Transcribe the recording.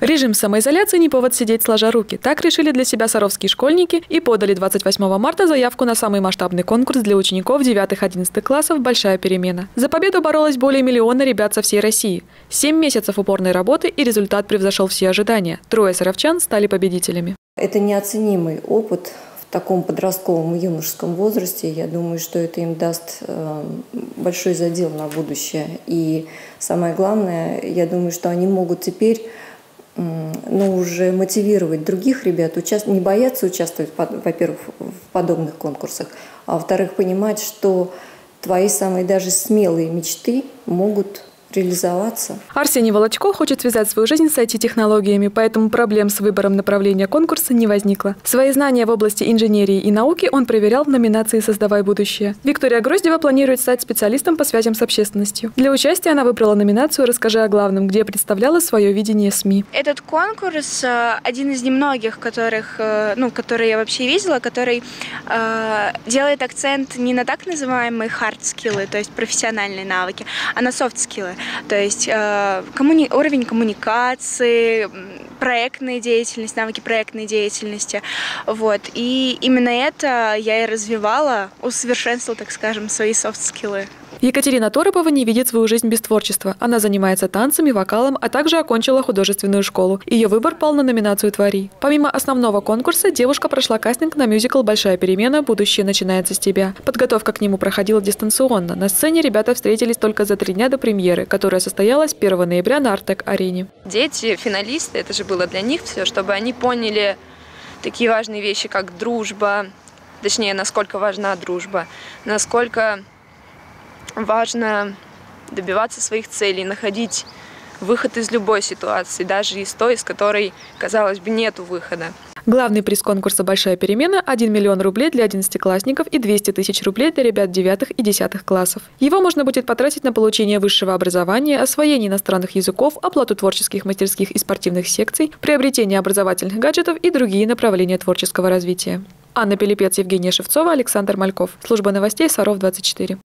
Режим самоизоляции не повод сидеть сложа руки. Так решили для себя саровские школьники и подали 28 марта заявку на самый масштабный конкурс для учеников 9-11 классов «Большая перемена». За победу боролось более миллиона ребят со всей России. Семь месяцев упорной работы и результат превзошел все ожидания. Трое саровчан стали победителями. Это неоценимый опыт в таком подростковом и юношеском возрасте. Я думаю, что это им даст э, большой задел на будущее. И самое главное, я думаю, что они могут теперь ну, уже мотивировать других ребят, участ... не бояться участвовать, во-первых, в подобных конкурсах, а во-вторых, понимать, что твои самые даже смелые мечты могут реализоваться. Арсений Волочко хочет связать свою жизнь с IT-технологиями, поэтому проблем с выбором направления конкурса не возникло. Свои знания в области инженерии и науки он проверял в номинации «Создавай будущее». Виктория Гроздева планирует стать специалистом по связям с общественностью. Для участия она выбрала номинацию «Расскажи о главном», где представляла свое видение СМИ. Этот конкурс э, один из немногих, которых, э, ну, которые я вообще видела, который э, делает акцент не на так называемые hard-скиллы, то есть профессиональные навыки, а на софт-скиллы. То есть э, коммуни... уровень коммуникации, проектная деятельность, навыки проектной деятельности. Вот. И именно это я и развивала, усовершенствовала, так скажем, свои софт-скиллы. Екатерина Торопова не видит свою жизнь без творчества. Она занимается танцами, вокалом, а также окончила художественную школу. Ее выбор пал на номинацию «Твори». Помимо основного конкурса, девушка прошла кастинг на мюзикл «Большая перемена. Будущее начинается с тебя». Подготовка к нему проходила дистанционно. На сцене ребята встретились только за три дня до премьеры, которая состоялась 1 ноября на Артек-арене. Дети, финалисты, это же было для них все, чтобы они поняли такие важные вещи, как дружба, точнее, насколько важна дружба, насколько важно добиваться своих целей, находить выход из любой ситуации, даже из той, из которой, казалось бы, нет выхода. Главный приз конкурса «Большая перемена» – 1 миллион рублей для одиннадцатиклассников и 200 тысяч рублей для ребят девятых и десятых классов. Его можно будет потратить на получение высшего образования, освоение иностранных языков, оплату творческих мастерских и спортивных секций, приобретение образовательных гаджетов и другие направления творческого развития. Анна Пелепец, Евгения Шевцова, Александр Мальков. Служба новостей Саров 24.